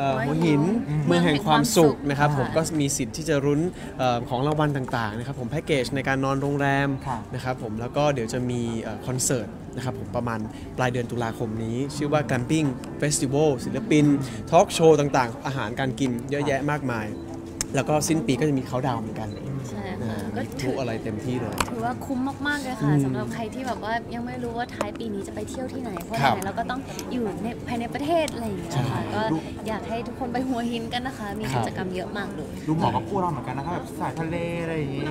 เอ่อหัวหินเมืองแห่งความสุขนะครับผมก็มีสิทธิ์ที่จะรุ้นเอ่อของรางวัลต่างๆนะครับผมแพ็กเกจในการนอนโรงแรมค่ะนะครับผมแล้วก็เดี๋ยวจะมีเอ่อคอนเสิร์ตนะครับผมประมาณปลายเดือนตุลาคมนี้ ชื่อว่า Glamping Festival ศิลปินทอล์กโชว์ต่างๆ อาหารการกินเยอะแยะมากมาย แล้วก็สิ้นปีก็จะมีเขาดาวน์เหมือนกันใช่นะค่ะฮะ ก็มีพถืลุออะไรเต็มที่เลยถือว่าคุ้มมากๆเลยค่ะสำหรับใครที่แบบว่ายังไม่รู้ว่าท้ายปีนี้จะไปเที่ยวที่ไหนเพราะครับไหนเราก็ต้องอยู่ในภายในประเทศอะไรอย่างเงี้ยค่ะก็อยากให้ทุกคนไปหัวหินกันนะคะ มีครักิบจกรรมเยอะมากเลยดูเหมาะกับคู่เราเหมือนกันนะครับแบบสายทะเลอะไรอย่างงี้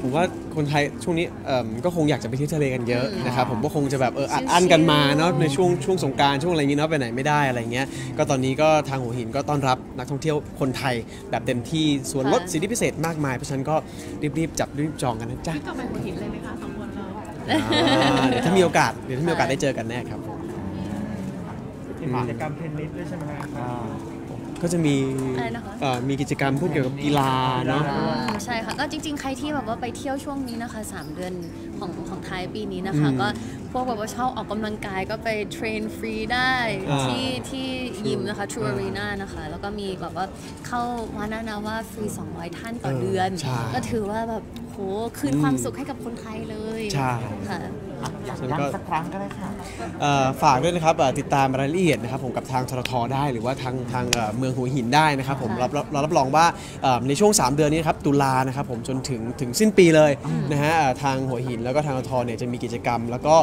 ผมว่า คนไทยช่วงนี้เอิ่มก็คงอยากจะไปเที่ยวทะเลกันเยอะนะครับผมก็คงจะแบบเอออัดอั้นกันมาเนาะในช่วงช่วงสงกรารช่วงอะไรอย่างงี้เนาะไปไหนไม่ได้อะไรเงี้ยก็ตอนนี้ก็ทางหัวหินก็ต้อนรับนักท่องเที่ยวคนไทย แบบเต็มที่ส่วนลดค่ะสิทธิพิเศษมากมายเพราะฉะนั้นก็รีบๆจับรีบจองกันนะจ๊ะกลับไปหัวหินเลยไหมคะสองคนเราอ่าเดี๋ยวถ้ามีโอกาสเดี๋ยวถ้ามีโอกาสได้เจอกันแน่ครับผม กิจกรรมเทนนิสด้วยใช่ไหมครับ ก็จะมีอะไรนะคะ เอ่อมีกิจกรรมพวกเกี่ยวกับกีฬาเนาะอืมใช่ค่ะก็จริงๆ ใครที่แบบว่าไปเที่ยวช่วงนี้นะคะ 3 เดือนของของไทยปีนี้นะคะ อืมก็พวกแบบว่าชอบออกกำลังกายก็ไป train ฟรีได้อ่าที่ที่ยิมนะคะ True อ่า Arena นะคะ แล้วก็มีแบบว่าเข้าวานานาว่าฟรี 200 ท่านต่อเดือน ใช่ก็ถือว่าแบบโหคืนความสุขให้กับคนไทยเลยใช่ ค่ะ ย้ำสักครั้งก็ได้ค่ะ เอ่อฝากด้วยนะครับเอ่อติดตามรายละเอียดนะครับผมกับทางทรทได้หรือว่าทางทางเอ่อเมืองหัวหินได้นะครับผมรับรับเรารับรองว่าเอ่อในช่วง 3 เดือนนี้นะครับตุลานะครับผมจนถึงถึงสิ้นปีเลยนะฮะเอ่อทางหัวหินแล้วก็ทางทรทเนี่ยจะมีกิจกรรม แล้วก็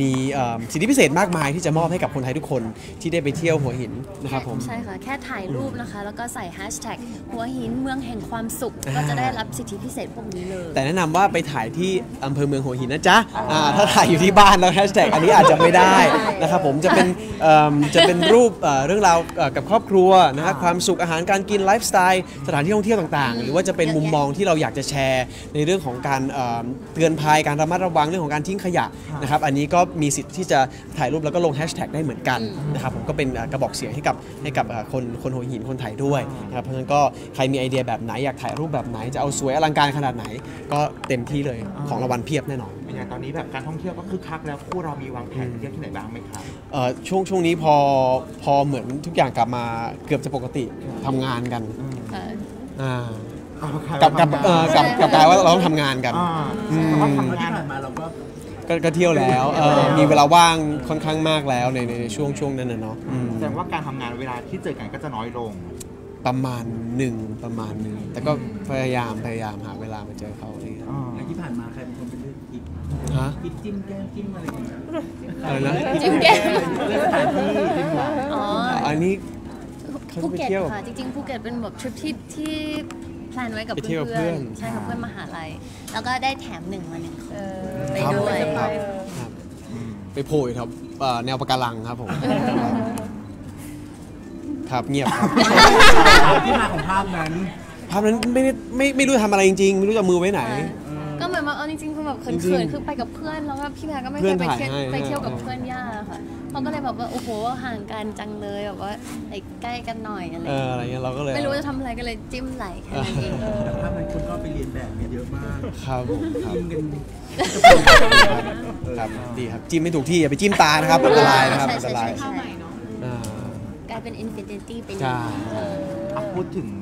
มีเอ่อสิทธิพิเศษมากมายที่จะมอบให้กับคนไทยทุกคนที่ได้ไปเที่ยวหัวหินนะครับผม ใช่ค่ะ แค่ถ่ายรูปนะคะ แล้วก็ใส่แฮชแท็กหัวหินเมืองแห่งความสุข ก็จะได้รับสิทธิพิเศษพวกนี้เลย แต่แนะนำว่าไปถ่ายที่อำเภอเมืองหัวหินนะจ๊ะอ่าถ้าถ่ายอยู่ที่บ้านแล้วแฮชแท็กอันนี้อาจจะไม่ได้นะครับผมจะเป็นเอิ่มจะเป็นรูปเอ่อเรื่องราวเอ่อกับครอบครัวนะฮะความสุขอาหารการกินไลฟ์สไตล์สถานที่ท่องเที่ยวต่างๆ หรือว่าจะเป็นมุมมองที่เราอยากจะแชร์ ในเรื่องของการเอิ่มเตือนภัยการระมัดระวังเรื่องของการทิ้งขยะนะครับอันนี้ก็มีสิทธิ์ที่จะถ่ายรูปแล้วก็ลงแฮชแท็กได้เหมือนกันนะครับผมก็เป็นเอ่อกระบอกเสียงให้กับให้กับเอ่อคนคนหัวหินคนไทยด้วยนะครับเพราะฉะนั้นก็ใครมีไอเดียแบบไหนอยากถ่ายรูปแบบไหนจะเอาสวยอลังการขนาดไหน ก็เต็มที่เลยของรางวัลเพียบแน่นอน เป็นอย่างตอนนี้แบบการท่องเที่ยวก็คึกคักแล้วคู่เรามีวางแผนเที่ยวที่ไหนบ้างไหมครับเอ่อช่วงช่วงนี้พอพอเหมือนทุกอย่างกลับมาเกือบจะปกติทำงานกันค่ะอ่ากับกับเอ่อกับกับกลายว่าเราต้องทำงานกันอ่าอืมแต่ว่าทำที่งานผ่านมาเราก็ก็ก็เที่ยวแล้วเอ่อมีเวลาว่างค่อนข้างมากแล้วในในในช่วงช่วงนั้นนะเนาะอืมแสดงว่าการทำงานเวลาที่เจอกันก็จะน้อยลง ประมาณหนึ่งประมาณหนึ่งแต่ก็พยายามพยายามหาเวลามาเจอเขาอะไรอย่างเงี้ยไอ้ที่ผ่านมาใครเป็นคน ฮะทิปจิ้มแก้มจิ้มอะไรอย่างเงี้ยอะไรนะจิ้มแก้มเลือกสถานที่จิ้มหวานอ๋ออันนี้เขาจะภูไปเก็ตเที่ยวค่ะจริงๆภูเก็ตเป็นแบบทริปที่ที่แพลนไว้กับไปเที่ยวกับเพื่อนเพื่อนๆใช่กับเพื่อนมหาลัย แล้วก็ได้แถมหนึ่งมาหนึ่งคนไปครับด้วยครับครับไปโผล่อยู่แถวเอ่อแนวปะการังครับผมครับเงียบครับที่มาของภาพนั้นภาพนั้นไม่ได้ไม่ไม่รู้จะทำอะไรจริงๆ ไม่รู้จะเอามือไว้ไหนก็เหมือน แบบเจริขิงนๆๆคือไปกับเพื่อนแล้วก็พี่แพรก็ไม่เพื่เคอนยไปเที่ยวถ่ายให้ไปเที่ยวกับให้เพื่อนย่าค่ะเขาก็เลยแบบว่าโอ้โหห่างกันจังเลยแบบว่าไอ้ใกล้กันหน่อยอะไรเอออะไรเงี้ยเราก็เลยไม่รู้จะทำอะไรก็เลยจิ้มไหลแค่นั้นเองแต่ภาพนั้นคุณก็ไปเรียนแบบกันเยอะมากครับผมครับจิ้มกันครับดีครับจิ้มไม่ถูกที่อย่าไปจิ้มตานะครับอันตรายนะครับใช่อันตใช่รายใช่ข้าวใช่ใหม่เนาะอ่ากลายเป็นอินฟินิตี้ไปเลใช่ยเอออะพูดถึงมันมี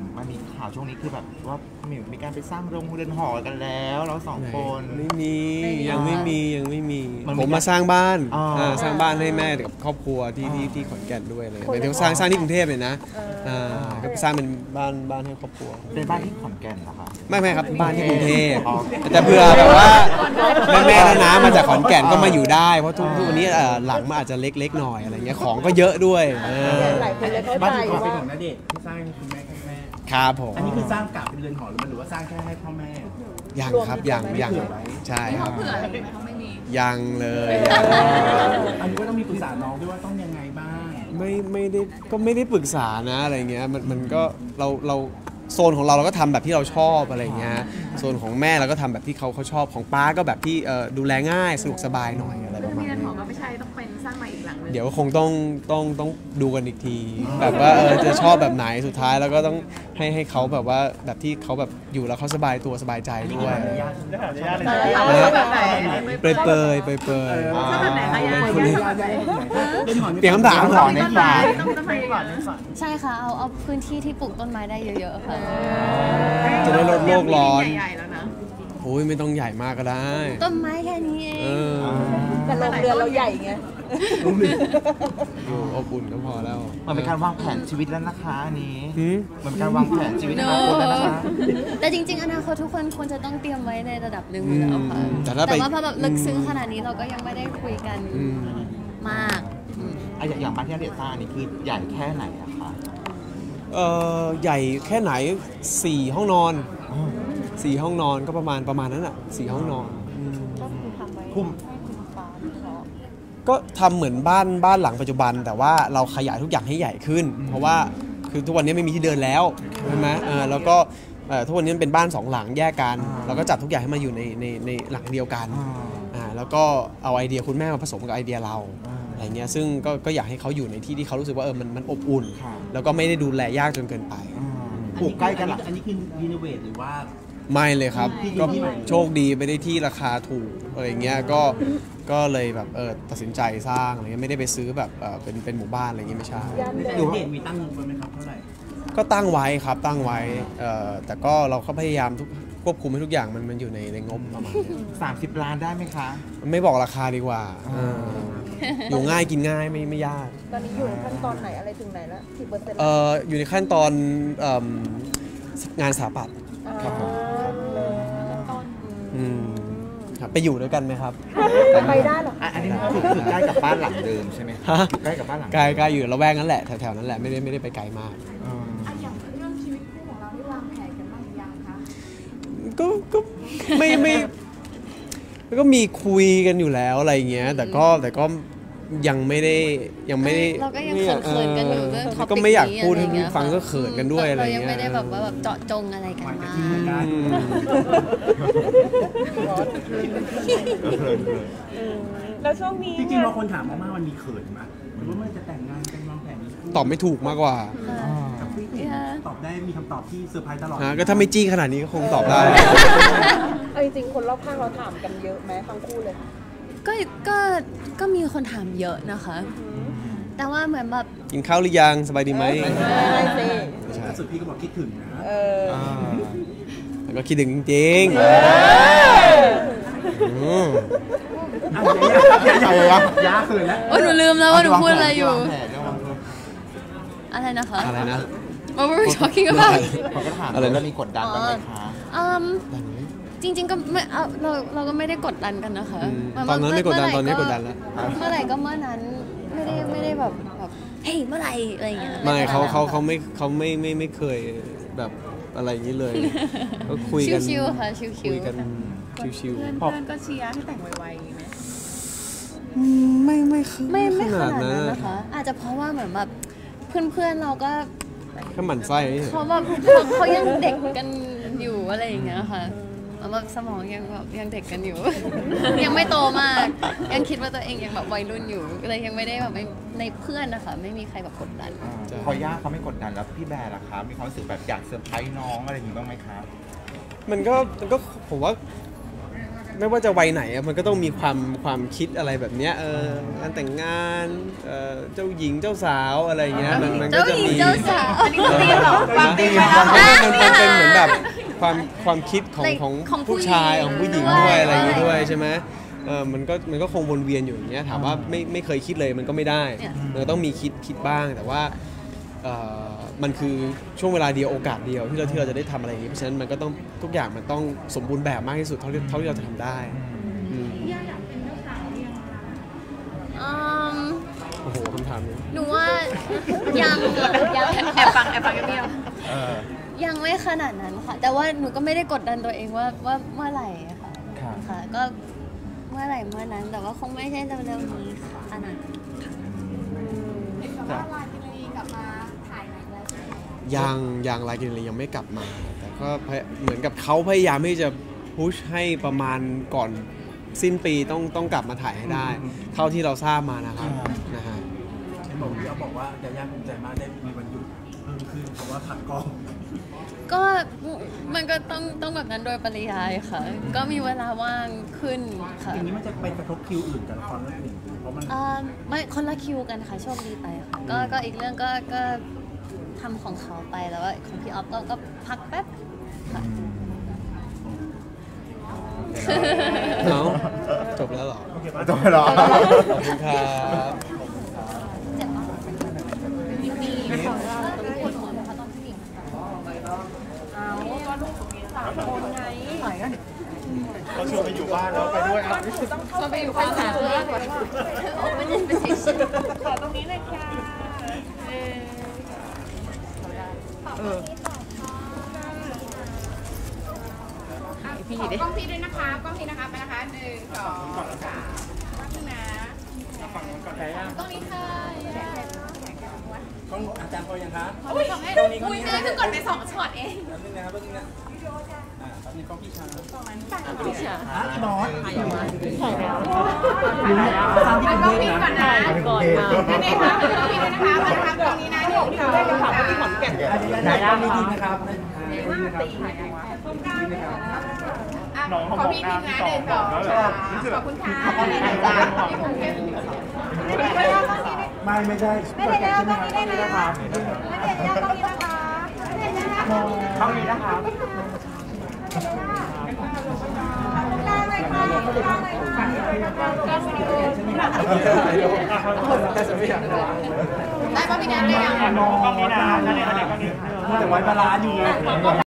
ข่าวช่วงนี้คือแบบว่ามีมีการไปสร้างโรงเรือนหอกันแล้วเราสองคน ไม่มีไม่มียังไม่มียังไม่มีมันมีผมมาสร้างบ้านอ๋ออ่าสร้างบ้านให้แม่กับครอบครัวที่ที่ที่ขอนแก่นด้วยเลยหมายถึงสร้างสร้างที่กรุงเทพเลยนะอ่าก็สร้างเป็นบ้านบ้านให้ครอบครัวเป็นบ้านที่ขอนแก่นเหรอคะไม่ไม่ครับบ้านที่กรุงเทพอ๋อแต่เผื่อแบบว่าแม่แม่ๆแล้วนะมาจากขอนแก่นก็มาอยู่ได้เพราะทุกทุกวันนี้เอ่อหลังมันอาจจะเล็กๆหน่อยอะไรเงี้ยของก็เยอะด้วยเออหลายคนเลยเข้าบ้านใจที่เป็นว่าของณเดชน์ที่สร้างให้คุณแม่ให้แม่ ครับผมอันนี้คือสร้างกะเป็นเรือนหอหรือมันหรือว่าสร้างแค่ให้พ่อแม่ ยังครับยังยังใช่ครับ เผื่ออะไรไหมเขาไม่มี ยังเลยยังอันนี้ก็ต้องมีปรึกษาน้องด้วยว่าต้องยังไงบ้าง ไม่ไม่ได้ก็ไม่ได้ปรึกษานะอะไรเงี้ยมันมันก็เราเราโซนของเราเราก็ทำแบบที่เราชอบอะไรเงี้ยโซนของแม่เราก็ทำแบบที่เขาเขาชอบของป้าก็แบบที่เอ่อดูแลง่ายสะดวกสบายหน่อยอะไรประ มาณเรือนนี้หอก็ไม่ใช่ต้องเป็นสร้างใหม่อีกหลังนึงเดี๋ยวคงต้องต้องต้องดูกันอีกที แบบว่าเออจะชอบแบบไหนสุดท้ายแล้วก็ต้องให้ให้เขาแบบว่าแบบที่เขาแบบอยู่แล้วเขาสบายตัวสบายใจด้วยญาติแบบไหนเปรยเปรยเปรยเปรยอ่าแบบไหนคะยายคุณเล่นเล่นหอเปลี่ยนคำถามขอในฝันต้องทำไมก่อนใช่ค่ะเอาเอาพื้นที่ที่ปลูกต้นไม้ได้เยอะๆค่ะจะได้ลดโลกร้อน อ้ยไม่ต้องใหญ่มากก็ได้ต้นไม้แค่นี้เอเองอแต่โรงเรือนเราใหญ่ไงอยู่อบอุ่นก็พอแล้วมันเป็นการวางแผนชีวิตแล้วนะคะอันนี้หืมมันเป็นการวางแผนชีวิตอนาคตแล้วนะคะแต่จริง ๆ อนาคตทุกคนควรจะต้องเตรียมไว้ในระดับหนึ่งอยู่แล้วค่ะอืมแต่ถ้าไปว่าพอแบบลึกซึ้งขนาดนี้เราก็ยังไม่ได้คุยกันอืมมากอืมอะอย่างอย่างบ้านที่ณเดชน์สร้างอันนี้คือใหญ่แค่ไหนอะคะเอ่อใหญ่แค่ไหนสี่ห้องนอน สี่ห้องนอนก็ประมาณประมาณนั้นอะสี่ห้องนอนอืมพุ่มก็ทำเหมือนบ้านบ้านหลังปัจจุบัน แต่ว่าเราขยายทุกอย่างให้ใหญ่ขึ้น เพราะว่าคือทุกวันนี้ไม่มีที่เดินแล้วใช่ไหมเออแล้วก็เอ่อทุกวันนี้มันเป็นบ้านสองหลังแยกกันเราก็จัดทุกอย่างให้มาอยู่ในในในหลังเดียวกันอ่า อ่าแล้วก็เอาไอเดียคุณแม่มาผสมกับไอเดียเราอะไรเงี้ยซึ่งก็ก็อยากให้เขาอยู่ในที่ที่เขารู้สึกว่าเออมันมันอบอุ่น ค่ะ แล้วก็ไม่ได้ดูแลยากจนเกินไป อ่าปลูกใกล้กันเหรอ อันนี้คือรีโนเวทหรือว่า ไม่เลยครับที่ดินก็ที่ไหนโชคดีไปได้ที่ราคาถูกอะไรเงี้ยก็ก็เลยแบบเออตัดสินใจสร้างอะไรเงี้ยไม่ได้ไปซื้อแบบเออเป็นเป็นหมู่บ้านอะไรเงี้ยไม่ใช่หรือว่ามีตั้งงบไว้ไหมครับเท่าไหร่ก็ตั้งไว้ครับตั้งไว้เออแต่ก็เราก็พยายามทุกควบคุมให้ทุกอย่างมันมันอยู่ในในงบประมาณเนี้ยสามสิบล้านได้ไหมคะ ไม่บอกราคาดีกว่าเอออยู่ง่ายกินง่ายไม่ไม่ยาก ตอนนี้อยู่ในขั้นตอนไหนอะไรถึงไหนแล้วกี่เปอร์เซ็นต์เอออยู่ในขั้นตอนเอิ่มงานสถาปัตย์ครับผม อืมครับไปอยู่ด้วยกันไหมครับไปได้เหรอ อะอันนี้คือคือใกล้กับบ้านหลังเดิมใช่ไหมฮะใกล้กับบ้านหลังใกล้ใกล้อยู่ละแวกนั้นแหละแถวๆนั้นแหละไม่ได้ไม่ได้ไปไกลมากอ่าอย่างเรื่องชีวิตคู่ของเราได้วางแผนกันบ้างหรือยังคะก็ก็ไม่ไม่ก็มีคุยกันอยู่แล้วอะไรเงี้ย แต่ก็แต่ก็ ยังไม่ได้ยังไม่ได้เราก็ยังเขินๆกันอยู่เรื่องท็อปิก็ไม่อยากพูดให้นี้ฟังก็เขินกันด้วยอะไรเรายังเงี้ยไม่ได้แบบว่าแบบเจาะจงอะไรกันมากอืมแล้วช่วงนี้จริงๆบางคนถามมากๆมันมีเขินไหมหรือว่ามันจะแต่งงานกันวางแผนมีคู่ตอบไม่ถูกมากกว่ากับพี่เนี่ยตอบได้มีคำตอบที่เซอร์ไพรส์ตลอดฮะก็ถ้าไม่จี้ขนาดนี้ก็คงตอบได้เอาจริงๆคนรอบข้างเราถามกันเยอะไหมทั้งคู่เลย ก็ก็ก็มีคนถามเยอะนะคะ แต่ว่าเหมือนแบบกินข้าวหรือยังสบายดีไหมไม่สิไม่ใช่ล่าสุดพี่ก็บอกคิดถึงนะเอออ่าแล้วก็คิดถึงจริงๆอืมอ้าวอย่าอย่าอย่าอย่าอย่าเขินแล้วโอ้ยหนูลืมแล้วว่าหนูพูดอะไรอยู่วางแผนวางแผนอะไรนะคะ อะไรนะ What were we talking about เขาก็ถามอะไรนะแล้วมีกดดันบ้างไหมคะ อืม จริง ๆ ก็ไม่เอาเราเราก็ไม่ได้กดดันกันนะคะอืมหายตอนนั้นไม่กดดันเตอนนี้กดดันแล้ว เมื่อไหร่ก็เมื่อนั้นไม่ได้ไม่ได้แบบแบบเฮ้ยเมื่อไหร่อะไรอย่างเงี้ยไม่เขาเขาขเขานดนั้นไม่เขาไม่ไม่ไม่เคยแบบอะไรอย่างนี้เลย ก็คุยค่ะกันชิวๆค่ะชิวคุยกันชิวเพื่อนเพื่อนก็เชียร์ให้แต่งไวๆไหมๆอืมไม่ไม่ๆไม่ไม่ขนาดนั้นนะนะคะ อาจจะเพราะว่าเหมือนแบบเพื่อนๆเราก็แค่หมั่นไส้เฉยเขาแบบเขาเขายังเด็กกันอยู่อะไรอย่างเงี้ยค่ะเห มือนแบบสมองยังแบบยังเด็กกันอยู่ ยังไม่โตมาก ยังคิดว่าตัวเองยังแบบวัยรุ่นอยู่เลยยังไม่ได้แบบไม่ในเพื่อนนะคะไม่มีใครแบบกดดันอ่าพอย่าเขาไม่กดดันแล้วพี่แบร์ล่ะครับมีความรู้สึกแบบอยากเซอร์ไพรส์น้องอะไรอย่างนี้บ้างไหมครับมันก็มันก็ผมว่าไม่ว่าจะวัยไหนอะมันก็ต้องมีความความคิดอะไรแบบเนี้ยเอองานแต่งงานเอ่อเจ้าหญิงเจ้าสาวอะไรอย่างเงี้ยมันมันก็เจ้าจะหญิงมีเจ้าสาว เออฟังดีไหมมันคะมันมันเป็นเหมือนแบบ ความความคิดของในของของผู้ผู้ชายหญิงของผู้หญิงด้ด้ววยย อะไรอย่างงี้อะไรด้วยใช่ไหมเออมันก็มันก็คงวนเวียนอยู่อย่างเงี้ยถามว่าไม่ไม่เคยคิดเลยมันก็ไม่ได้เนี่ย มันก็ต้องมีคิดคิดบ้างแต่ว่าเอ่อมันคือช่วงเวลาเดียวโอกาสเดียวที่เราที่เราจะได้ทำอะไรอย่างนี้เพราะฉะนั้นมันก็ต้องทุกอย่างมันต้องสมบูรณ์แบบมากที่สุดเท่าที่เท่าที่เราจะทำได้อืมอืมโอ้โหคำถามนี้ หนูว่ายังยังแอบฟังแอบฟังเงียบเออ ยังไม่ขนาดนั้นค่ะ แต่ว่าหนูก็ไม่ได้กดดันตัวเองว่าว่าเมื่อไหร่อะค่ะครับ ค่ะ ก็เมื่อไหร่เมื่อนั้นแต่ว่าคงไม่ใช่เร็วๆนี้ค่ะขนาดนั้นจ้ะยังยังรายกินเลยยังไม่กลับมา แต่ก็พยเหมือนกับเขาพยายามที่จะพุชให้ประมาณก่อนสิ้นปีต้องต้องกลับมาถ่ายให้ได้เท่าที่เราทราบมานะครับนะฮะบอกพี่เอาบอกว่ายาย่าภูมิใจมากได้มีวันหยุดเพิ่มขึ้นเพราะว่าพักกอง ก็มันก็ต้องต้องแบบนั้นโดยปริยายค่ะ ก็มีเวลาว่างขึ้นค่ะอย่างนี้มันจะไปกระทบคิวอื่นกับละครเรื่องอื่นเพราะมันอ่าไม่คนละคิวกันค่ะโชคดีไปค่ะก็ก็อีกเรื่องก็ก็ทำของเขาไปแล้วว่าของพี่ออฟก็ก็พักแป๊บค่ะเอาจบแล้วเหรอจบแล้วเหรอขอบคุณครับ เจ็บปะมีของเราปวดหัวไหมคะตอนที่หญิง เขาชวนไปอยู่บ้านแล้วไปด้วยอะก็ไปอยู่ข้างหลังเลยโอ้ไม่ได้ไปเฉยๆขอตรงนี้เลยค่ะเออพี่ขอดิกล้องพี่ด้วยนะคะกล้องพี่นะคะไปนะคะหนึ่งสองสามแป๊บนึงนะกล้องนี้ค่ะต้องอาจารย์พอยังคะอุ้ยอุ้ยอุ้ยแม่เพิ่งกดไปสองช็อตเองแป๊บนึงนะครับแป๊บนึงนะ พี่ชาพี่ชาอะบอสถ่ายแล้วสร้างที่กรุงเทพพี่นะก่อนนะก่อนมานั่นเองค่ะกล้องพี่ด้วยนะคะมานะคะกล้องนี้นะหนึ่งสองสามได้ได้ได้ดีนะครับอ่าอะขอพี่พิมพ์นะหนึ่งสองสามขอบคุณค่ะขอบคุณค่ะพี่กรุงเทพไม่ไม่ใช่ไม่ได้แล้วต้องนี้ได้นะครับต้องนี้นะคะ ได้ป่ะพี่แนนได้ยังแต่ไว้บาลานซ์อยู่ไง